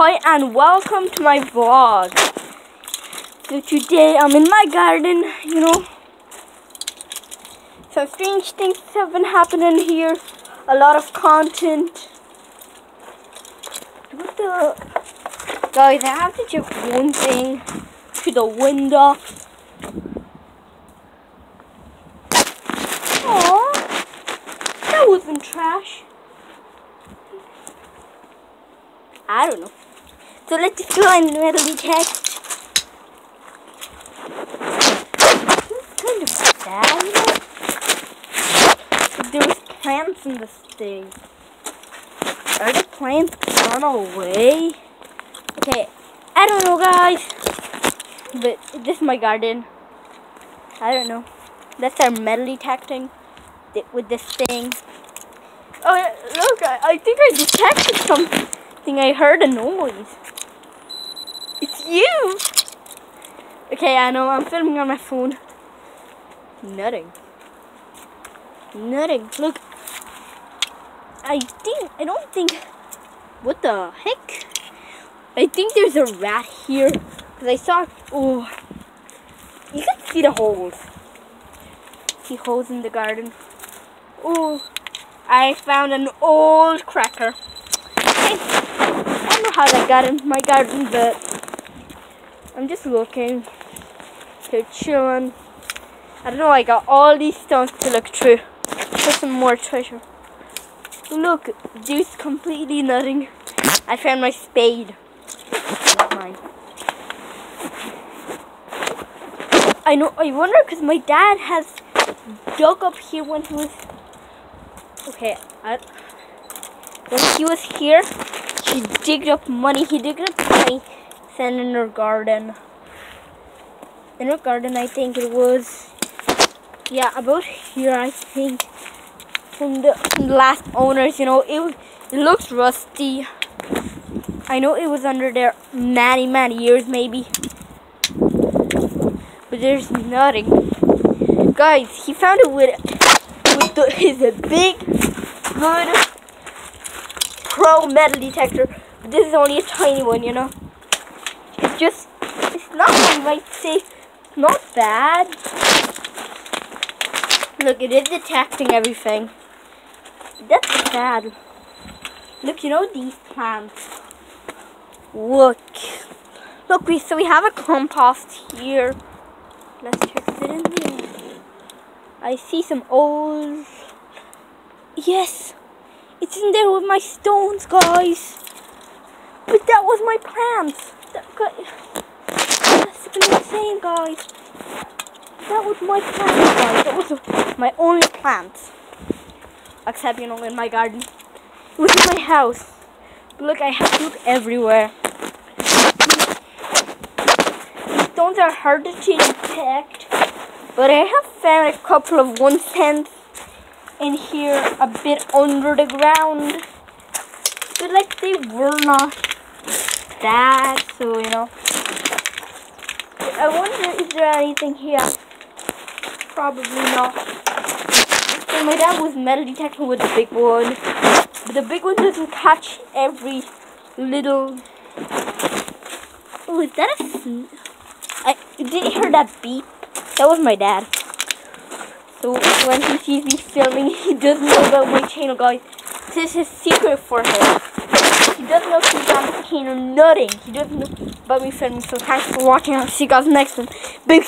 Hi and welcome to my vlog. So today I'm in my garden, you know. Some strange things have been happening here. A lot of content. What the guys, I have to check one thing to the window. Aww, that wasn't trash. I don't know. So let's find metal detect. Kind of sad? There's plants in this thing. Are the plants gone away? Okay, I don't know guys. But this is my garden. I don't know. That's our metal detecting with this thing. Oh, look, I, I think I detected something. I heard a noise. You! Okay, I know, I'm filming on my phone. Nothing. Nothing. Look. I think, I don't think, what the heck? I think there's a rat here. Because I saw, oh, you can see the holes. See holes in the garden. Oh, I found an old cracker. I don't know how that got in my garden, but I'm just looking. They're chilling. I don't know, I got all these stones to look through for some more treasure. Look, there's completely nothing. I found my spade. Not mine. I know, I wonder because my dad has dug up here when he was, okay, I, when he was here, he digged up money. He digged up money, in her garden. In her garden, I think it was, yeah, about here, I think. From the, from the last owners, you know, it, it looks rusty. I know it was under there many, many years, maybe. But there's nothing. Guys, he found it with, with the, his big, good pro metal detector. But this is only a tiny one, you know. It's just, it's not, you might say, not bad. Look, it is detecting everything. That's bad. Look, you know these plants. Look. Look, we so we have a compost here. Let's check it in there. I see some old. Yes, it's in there with my stones, guys. But that was my plants. That, that's insane, guys. That was my plants, guys. That was my only plants. Except, you know, in my garden. It was in my house. Look, I have look everywhere. Stones are hard to detect. But I have found a couple of one cents in here a bit under the ground. But like they were not that, so you know. I wonder is there anything here? Probably not. So my dad was metal detecting with the big one. But the big one doesn't catch every little Oh, is that a I didn't hear that beep? That was my dad. So when he sees me filming, he doesn't know about my channel, guys. This is secret for him. He doesn't know he's on the channel, nothing. He doesn't know me filming. So thanks for watching. I'll see you guys next one. Big